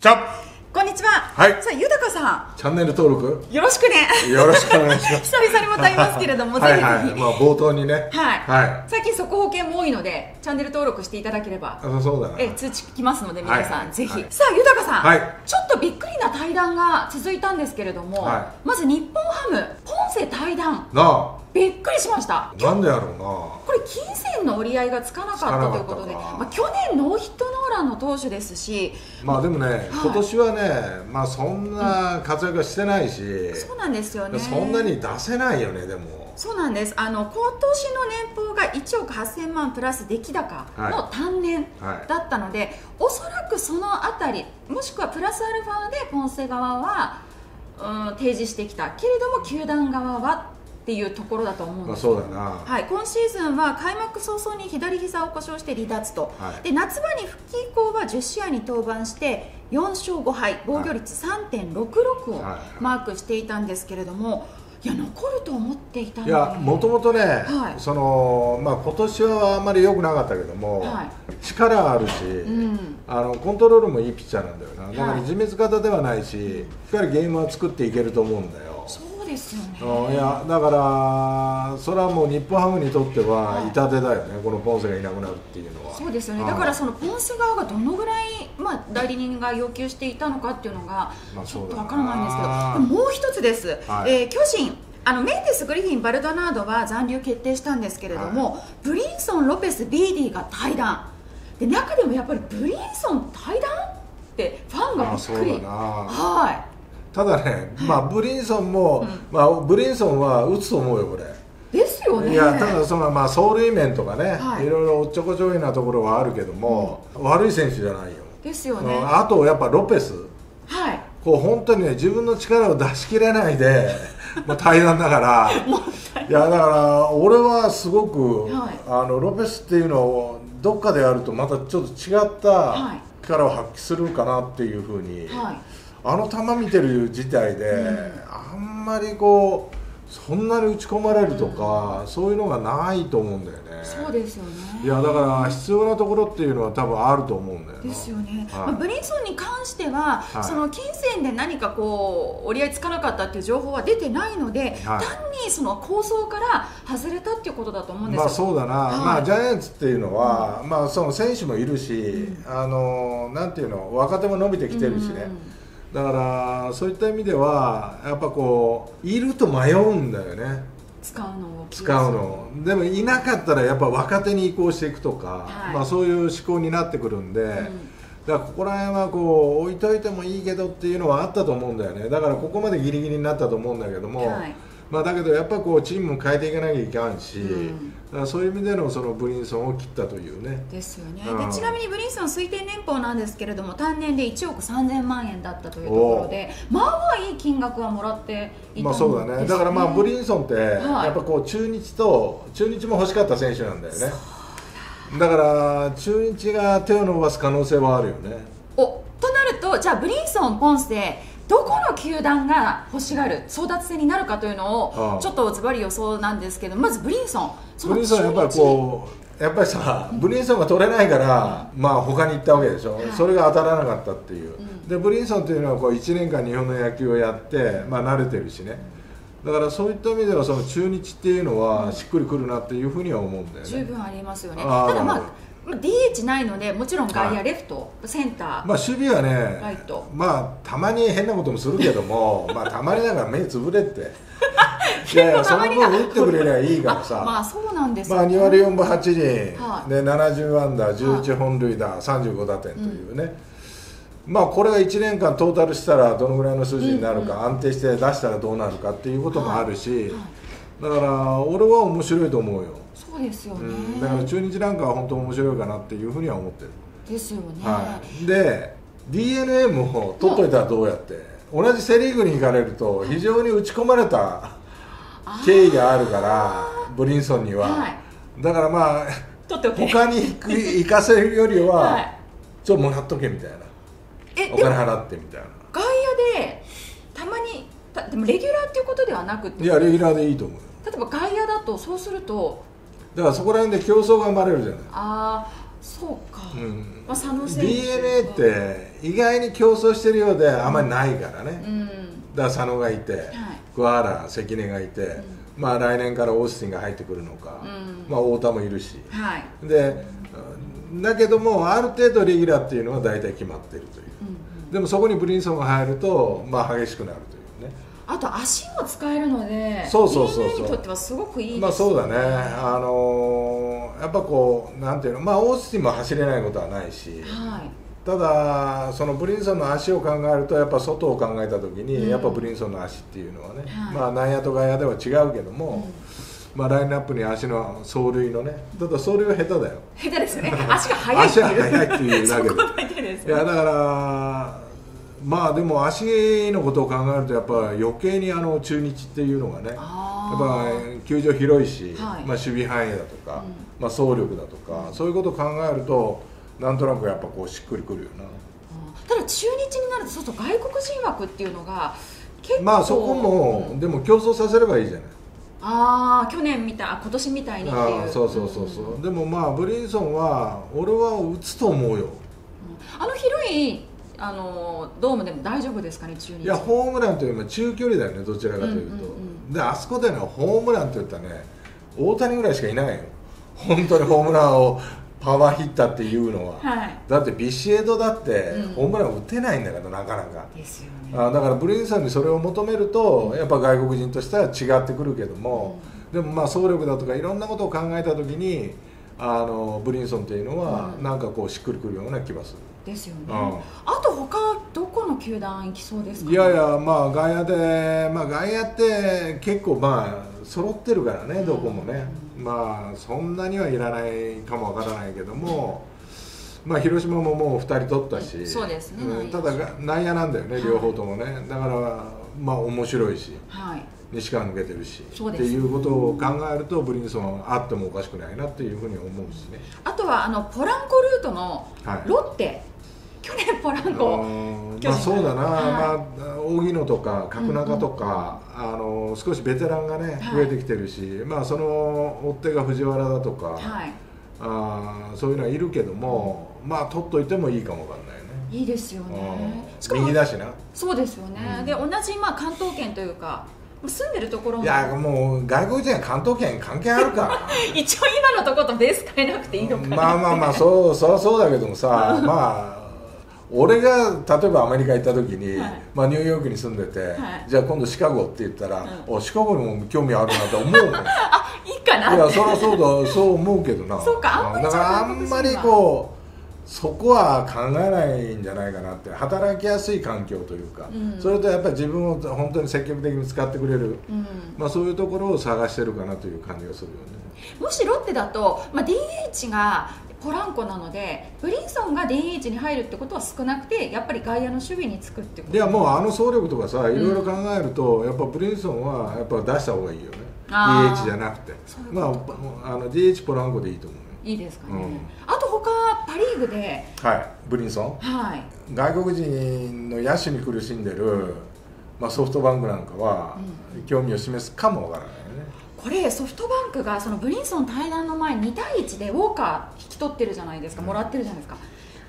チャッこんにちは。はい。さあ、豊さチャンネル登録。ん、よろしくね。よろしくお願いします。久々にまた会いますけれども、はいぜひぜひ。はいまあ冒頭にね。はい、はい。最近速報系も多いので、チャンネル登録していただければ。あそうだな。え通知来ますので皆さん、はい。ぜひ、はい。さあ豊さん、はい。ちょっとびっくりな対談が続いたんですけれども、はまず日本ハムポンセ対談。なびっくりしました。あなんでやろうな。これ金銭の折り合いがつかなかったということで、まあ、去年ノーヒットノーランの投手ですしまあでもね、今年はねまあそんな活躍はしてないし、そうなんですよね。そんなに出せないよねでも。そうなんです。あの今年の年俸が1億8000万プラス出来高の単年はい。だったので、おそらくそのあたりもしくはプラスアルファでポンセ側は、うん、提示してきた。けれども球団側はっていうところだと思うんまあですはい、今シーズンは開幕早々に左膝を故障して離脱と、はい。で夏場に復帰以降は10試合に登板して4勝5敗防御率3.66をはい。マークしていたんですけれども、いや残ると思っていたのいにやもともとね、はい。そのまあ、今年はあんまり良くなかったけども、はい。力あるし、うん。あのコントロールもいいピッチャーなんだよな。だからはい。自滅型ではないし、しっかりゲームは作っていけると思うんだよ。ですよね。うんいやだから、それはもう日本ハムにとってははい。痛手だよね、このポンセがいなくなるっていうのは。そうですよね。うんだからそのポンセ側がどのぐらい、まあ、代理人が要求していたのかっていうのがまあちょっとわからないんですけど、でももう一つです、はい。えー巨人あのメンデス、グリフィン、バルドナードは残留決定したんですけれども、ブリンソン、ロペス、ビーディが対談で中でもやっぱりブリンソン対談ってファンがびっくり、はただね、まあ、ブリンソンも、まあ、ブリンソンは打つと思うよ、これ。い、ですよね。いやただそのまあ走塁面とかね、はい。い、ろいろおっちょこちょいなところはあるけども、悪い選手じゃないよ、ですよね。うん。あとやっぱロペス。はい。こう本当にね自分の力を出し切れないで まあ対談だから。いやだから俺はすごく、はいあのロペスっていうのをどっかでやるとまたちょっと違ったはい力を発揮するかなっていうふうに、はいあの球見てる自体で、うんあんまりこうそんなに打ち込まれるとか、そういうのがないと思うんだよね。そうですよね。いやだから必要なところっていうのは多分あると思うんだよなですよね、はい。まあ、ブリンソンに関しては、はい。その金銭で何かこう折り合いつかなかったっていう情報は出てないので、単にその構想から外れたっていうことだと思うんですよ。まあそうだな、はい。まあジャイアンツっていうのは、まあその選手もいるし、あのなんていうの若手も伸びてきてるしね、だからそういった意味ではやっぱこういると迷うんだよね。使うのを使うの。でもいなかったらやっぱ若手に移行していくとか、はい。まあそういう思考になってくるんで、だからここら辺はこう置いといてもいいけどっていうのはあったと思うん。だよねだからここまでギリギリになったと思うんだけども、はいまあ、だけどやっぱこうチームも変えていかなきゃいかんし、うん。そういう意味でのそのブリンソンを切ったというね。ですよね、うん。でちなみにブリンソン推定年俸なんですけれども単年で1億3000万円だったというところでまあまあいい金額はもらっていたんです、まあそうだね。だからまあブリンソンってい。やっぱこう中日と中日も欲しかった選手なんだよね。だから中日が手を伸ばす可能性はあるよね。おとなるとじゃあブリンソン、ポンセどこの球団が欲しがる争奪戦になるかというのをちょっとズバリ予想なんですけどまずブリンソン。ブリンソンはやっぱりこうやっぱりさブリンソンが取れないから、まあ他に行ったわけでしょ、はい。それが当たらなかったっていう、ん。でブリンソンというのはこう1年間日本の野球をやって、まあ、慣れてるしね。だからそういった意味ではその中日っていうのはしっくりくるなっていうふうには思うんだよね、十分ありますよね。ただまあ DH ないのでもちろん外野、はいレフトセンター、まあ守備はねライト。まあたまに変なこともするけども まあたまになんか目つぶれって いやいやその分打ってくれりゃいいからさ。あまあそうなんですまあ、2割4分8厘、はい。で70安打、11本塁打、35打点というね、まあ、これが1年間トータルしたらどのぐらいの数字になるか、安定して出したらどうなるかっていうこともあるし、だから俺は面白いと思うよ、そうですよね、うん、だから中日なんかは本当面白いかなっていうふうには思ってる、ですよね、はい、で d n a も取っといたらどうやって？同じセ・リーグに行かれると非常に打ち込まれた経緯があるからブリンソンには、はい。だからまあ取っておけ。他に行かせるよりは、はい。ちょっともらっとけみたいな。お金払ってみたいな。外野でたまにたでもレギュラーっていうことではなくていやレギュラーでいいと思うよ。例えば外野だとそうするとだからそこら辺で競争が生まれるじゃない。あそうか、うん。まあ、佐野選手 d n a って意外に競争してるようであんまりないからね、うん。だから佐野がいて、桑原関根がいて、ん。まあ来年からオースティンが入ってくるのか、うん。まあ太田もいるし。はい、でだけどもある程度レギュラーっていうのは大体決まってるという。うんうん。でもそこにブリンソンが入ると、まあ、激しくなるというねあと足も使えるのでそうそうそうそう。にとってはすごくいいです。よまあそうだね、あのーやっぱこうなんていうのまあオースティンも走れないことはないし。はい。ただそのブリンソンの足を考えるとやっぱ外を考えた時に、うん。やっぱブリンソンの足っていうのはね、はい。まあ内野と外野では違うけども、まあラインナップに足の走塁のねただ走塁は下手だよ。下手ですね。足が速いっていう。足が速いっていうだけで。そこだけですいやだからまあでも足のことを考えるとやっぱ余計にあの中日っていうのがねやっあぱ球場広いし、はい。まあ、守備範囲だとか、うん。まあ、走力だとか、そういうことを考えるとなんとなくやっぱこうしっくりくるよな。ただ中日になるとそうすると外国人枠っていうのが結構。まあそこも、うん。でも競争させればいいじゃない。ああ去年みたいあ今年みたいにっていう。ああそうそうそうそう、でもまあブリンソンは俺は打つと思うよ。あの広いあのドームでも大丈夫ですかね中日。いやホームランというよりも中距離だよねどちらかというと、うんうんうんであそこでねホームランといったらね大谷ぐらいしかいないよ。本当にホームランを パワーヒッターっていうのは、はい。だってビシエドだってうん。ホームラン打てないんだからなかなか、ですよね。あだからブリンソンにそれを求めるとやっぱ外国人としては違ってくるけども、でもまあ走力だとかいろんなことを考えた時にあのブリンソンっていうのはうん。なんかこうしっくりくるような気がする、ですよね。うん。あと他どこの球団行きそうですか、いやいやまあ外野でまあ外野って結構まあ揃ってるからねどこもね、まあそんなにはいらないかもわからないけども、まあ広島ももう2人取ったし、そうですね。ん。内野ただが内野なんだよね、はい。両方ともね。だからまあ面白いし。はい。西川抜けてるし。そうです。っていうことを考えるとブリンソンあってもおかしくないなっていうふうに思うしね。あとはあのポランコルートのはい。ロッテ、去年ポランコ。まあそうだな、はまあ、荻野とか角中とか、あの少しベテランがねはい。増えてきてるし、まあその追っ手が藤原だとか、はい。あーそういうのはいるけども、まあ取っといてもいいかもわかんないよね。いいですよね。しかうんも右だしな。そうですよね、うん。で同じまあ関東圏というか住んでるところも。いやもう外国人は関東圏関係あるから 一応今のところとベース変えなくていいのかな。まあまあまあそうそりゃそうだけどもさ まあ俺が例えばアメリカ行った時に、はい。まあ、ニューヨークに住んでて、はい。じゃあ今度シカゴって言ったら、うおシカゴにも興味あるなと思うもん。いいいかなやそりゃそうだそう思うけどな。そうかあんまりだからあんまりこうそこは考えないんじゃないかなって働きやすい環境というか、うん。それとやっぱり自分を本当に積極的に使ってくれる、うん。まあ、そういうところを探してるかなという感じがするよね。もしロッテだと、まあ、DH がポランコなのでブリンソンが DH に入るってことは少なくてやっぱり外野の守備につくってこと。いやもうあの走力とかさいろいろ考えると、やっぱブリンソンはやっぱ出した方がいいよね。DH じゃなくて。まああの DH ポランコでいいと思うよ。いいですかね、うん。あと他パ・リーグで。はい。ブリンソン。はい。外国人の野手に苦しんでる、まあ、ソフトバンクなんかは興味を示すかもわからないよね。これソフトバンクがそのブリンソン対談の前2対1でウォーカー引き取ってるじゃないですか。もらってるじゃないですか。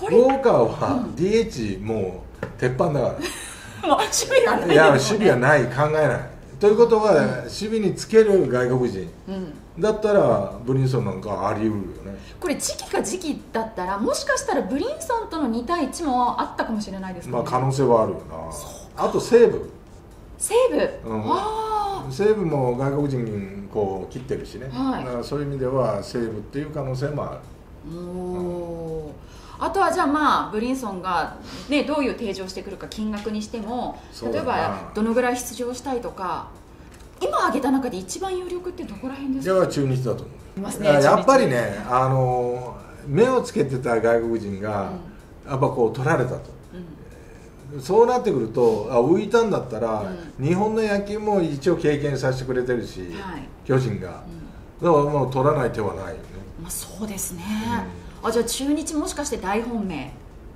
ウォーカーはうん。DH もう鉄板だか 守備がない。らいや守備はない考えない。ということは、守備につける外国人。うん。だったらブリンソンなんかあり得るよね。これ時期が時期だったらもしかしたらブリンソンとの2対1もあったかもしれないですか、ね。まあ可能性はあるよなあと西武西武、うん。あ西武も外国人こう切ってるしね、はい。だからそういう意味では西武っていう可能性もある。あおー。あとはじゃあまあブリンソンが、ね、どういう提示をしてくるか金額にしても例えばどのぐらい出場したいとか今挙げた中で一番有力ってどこら辺ですか？じゃあ中日だと思いますう、ねやっぱり中ねあの目をつけてた外国人が、やっぱこう取られたと。うんそうなってくるとあ浮いたんだったら、日本の野球も一応経験させてくれてるし、はい。巨人が、うん。だからもう取らない手はないよね、まあ、そうですね、あじゃあ中日もしかして大本命？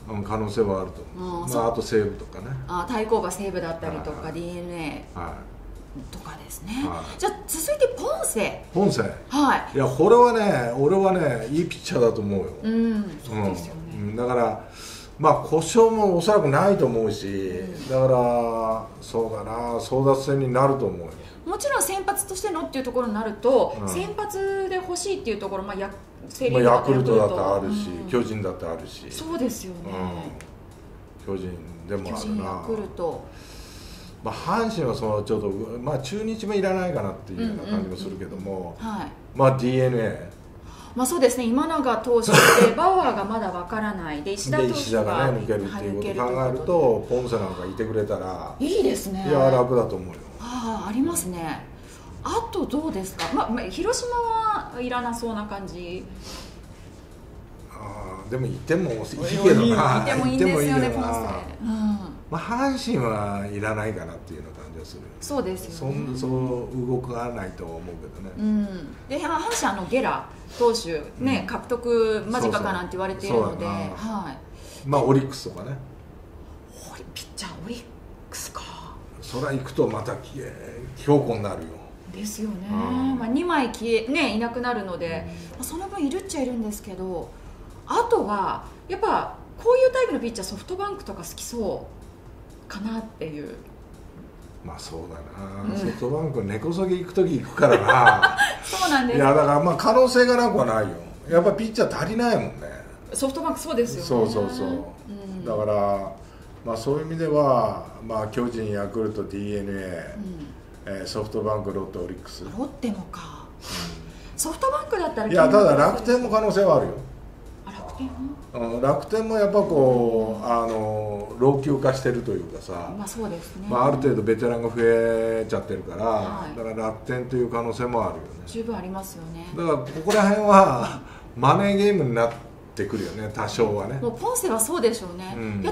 うん、可能性はあると思う、まあ、あと西武とかね。あ対抗馬西武だったりとかはい d n a はとかですね、はい。じゃあ続いてポンセ。ポンセ。はい。いやこれはね俺はねいいピッチャーだと思うよ、うんそうですよね、うんだからまあ故障もおそらくないと思うし、だからそうだな争奪戦になると思うよ。もちろん先発としてのっていうところになると、うん。先発で欲しいっていうところ、まあ、やセ・リヤクルトだってあるし、うん。巨人だってあるし、そうですよね、うん、巨人でも巨あるな。人ヤクルト。まあ、阪神はそのちょっと、まあ、中日もいらないかなっていうような感じもするけども、はい。まあ d n a まあそうですね今永投手でバウアーがまだわからない。で石田投手が抜けるっていうことを考えるととポンセなんかいてくれたらいいですね。いや楽だと思うよ。ああありますね。あとどうですか、まあまあ、広島はいらなそうな感じでもいてもいいけどな。いてもいいんですよねいてもいいけどポンセ、なうん、まあ、阪神はいらないかなっていうような感じがするそうですよね。そんそう動かないと思うけどね、うん、で阪神あのゲラ投手、ねうん。獲得間近かなんて言われているので。はい。まあオリックスとかね。ピッチャーオリックスか。それは行くとまたき強固になるよ。ですよね、うん。まあ、2枚消え、ね、いなくなるので、まあ、その分いるっちゃいるんですけどあとはやっぱこういうタイプのピッチャーソフトバンクとか好きそうかなっていう。まあそうだな、うん。ソフトバンク根こそぎ行く時行くからな。そうなんです。いやだからまあ可能性がなくはないよ。やっぱピッチャー足りないもんね。ソフトバンクそうですよね。そうそうそう、ん。だからまあそういう意味ではまあ巨人ヤクルト d n a うん。えーソフトバンクロッテオリックス、ロッテもか。ソフトバンクだったらいやただ楽天も可能性はあるようん。楽天もやっぱこうあの老朽化してるというかさ、まあそうですね、まあ、ある程度ベテランが増えちゃってるから、はい。だから楽天という可能性もあるよね。十分ありますよね。だからここら辺は マネーゲームになってくるよね多少はね。もうポンセはそうでしょうね、うん。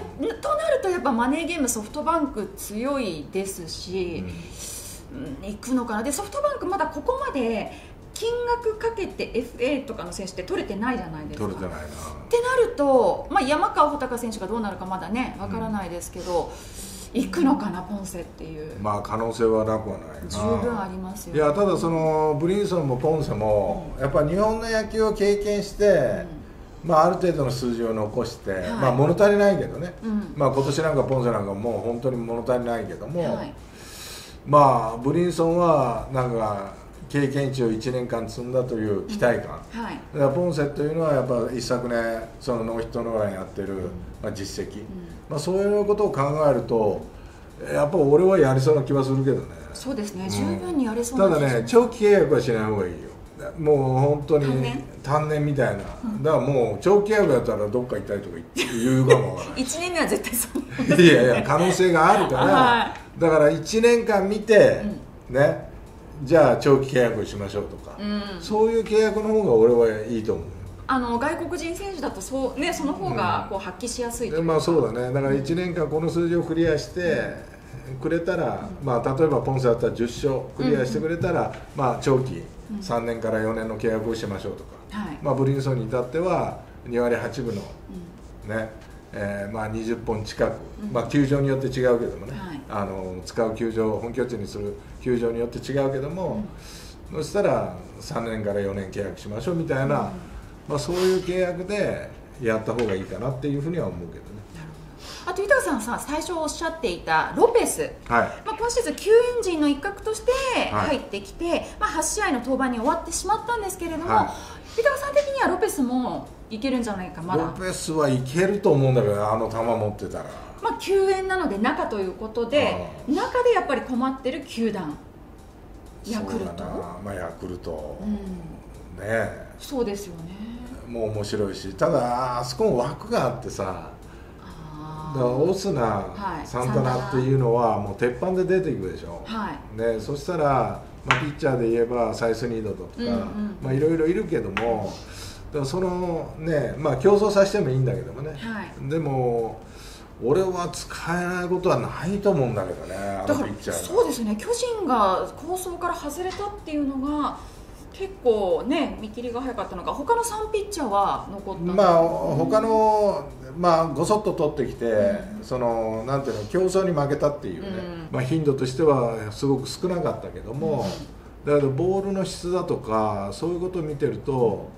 となるとやっぱマネーゲームソフトバンク強いですし、うん、行くのかな。でソフトバンクまだここまで金額かけて FA とかの選手って取れてないじゃないですか。取れてないな。ってなると、まあ、山川穂高選手がどうなるかまだねわからないですけど、行くのかなポンセっていう、まあ可能性はなくはないな。十分ありますよいやただそのブリンソンもポンセも、やっぱ日本の野球を経験して、まあ、ある程度の数字を残して、い。まあ物足りないけどね、うん。まあ、今年なんかポンセなんかもう本当に物足りないけども、はい。まあブリンソンはなんか経験値を1年間積んだという期待感、はい。だからポンセというのはやっぱ一昨年そのノーヒットノーランやってる、まあ、実績、まあ、そういうことを考えるとやっぱ俺はやりそうな気はするけどね。そうですね、うん。十分にやれそうただな気がします。ね長期契約はしない方がいいよ。もう本当に単年？みたいな、だからもう長期契約やったらどっか行ったりとか言うかもわからない1年目は絶対そう。いやいや可能性があるから、はだから1年間見て、ねじゃあ長期契約をしましょうとか、うん。そういう契約の方が俺はいいと思うあの外国人選手だとそう、ね、その方がこう発揮しやすいというか。でまあそうだね。だから1年間この数字をクリアしてくれたら、まあ、例えばポンセだったら10勝クリアしてくれたら、まあ、長期3年から4年の契約をしましょうとか、はい。まあ、ブリンソンに至っては2割8分の、ねえーまあ、20本近く、まあ、球場によって違うけどもね、はい。あの使う球場本拠地にする球場によって違うけども、そしたら3年から4年契約しましょうみたいな、まあ、そういう契約でやった方がいいかなっていうふうには思うけどね。あと豊さんさ最初おっしゃっていたロペス、はい。まあ、今シーズン救援陣の一角としてはい。入ってきて、まあ、8試合の登板に終わってしまったんですけれども、はい。豊さん的にはロペスもいけるんじゃないかまだ。ロ、ペスはいけると思うんだけどねあの球持ってたら。まあ、救援なので中ということであ中でやっぱり困ってる球団ヤクルト？そうだな。まあヤクルト、うん。ねそうですよね。えもう面白いし。ただあそこも枠があってさ。あだからオスナ、はい。サンタナっていうのはもう鉄板で出ていくでしょ、はい。ね、そしたら、まあ、ピッチャーで言えばサイスニードとか、いろいろいるけどもだからそのねまあ競争させてもいいんだけどもね、はい。でも俺は使えないことはないと思うんだけどねあだからのピッチャーが。そうですね。巨人が構想から外れたっていうのが結構ね見切りが早かったのか。他の3ピッチャーは残ったまあ他のまあごそっと取ってきて、うん、そのなんていうの競争に負けたっていうね、うん、まあ頻度としてはすごく少なかったけども、うん、だけどボールの質だとかそういうことを見てると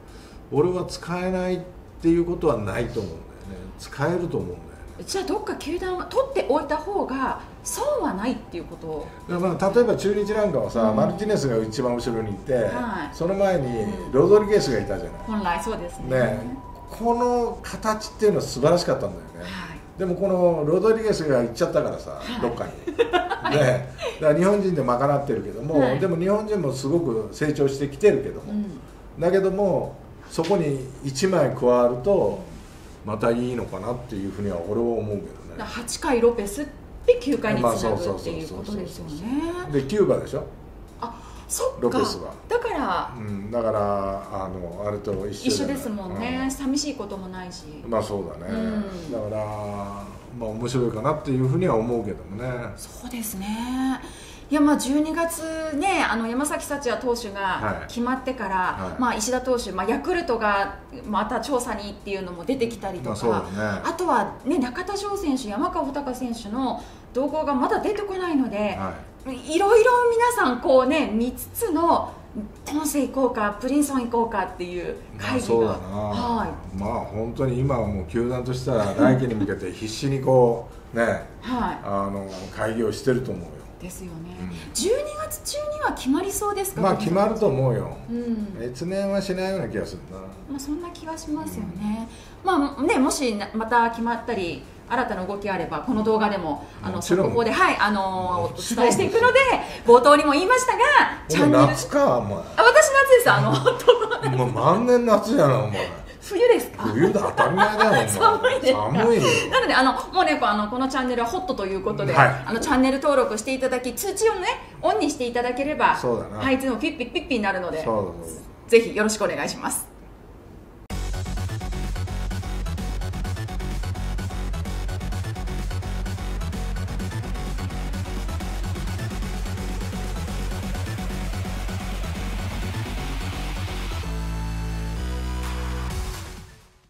俺は使えないっていうことはないと思うんだよね。使えると思うんだよね。じゃあどっか球団は取っておいた方が損はないっていうこと？まあ例えば中日なんかはさ、うん、マルティネスが一番後ろにいて、はい、その前にロドリゲスがいたじゃない、本来そうですね。ね。この形っていうのは素晴らしかったんだよね、はい、でもこのロドリゲスが行っちゃったからさ、はい、どっかに、ね、だから日本人で賄ってるけども、でも日本人もすごく成長してきてるけども、うん、だけどもそこに1枚加わるとまたいいのかなっていうふうには俺は思うけどね。8回ロペスって9回につなぐっていうことですよね。でキューバでしょ？あそっか。ロペスは。だから、うん、だからあのあれと一緒一緒ですもんね、うん、寂しいこともないし。まあそうだね、うん、だからまあ面白いかなっていうふうには思うけどもね。そうですねいやまあ12月ねあの山崎幸也投手が決まってから、はい。はい、まあ、石田投手、まあ、ヤクルトがまた調査にっていうのも出てきたりとか、まあね、あとは、ね、中田翔選手山川穂高選手の動向がまだ出てこないので、はい、いろいろ皆さんこうね見つつのポンセ行こうかプリンソン行こうかっていう会議が、まあ、はい、まあ本当に今はもう球団としては来季に向けて必死にこうね、はい、あの会議をしてると思うよですよね、うん、12月中には決まりそうですか？まあ決まると思うよ、うん、越年はしないような気がするな、まあ、そんな気はしますよね、うん、まあねもしまた決まったり新たな動きあればこの動画でもあの速報ではいあのお伝えしていくので冒頭にも言いましたがチャンネル夏かお前。あ私夏です。あの もう万年夏じゃなお前冬ですか？冬だ当たり前だよ 寒いです。寒いなのであのもうねあのこのチャンネルはホットということで、はい、あのチャンネル登録していただき通知をねオンにしていただければそうだな。はいいつもピッピッピッピになるのでぜひよろしくお願いします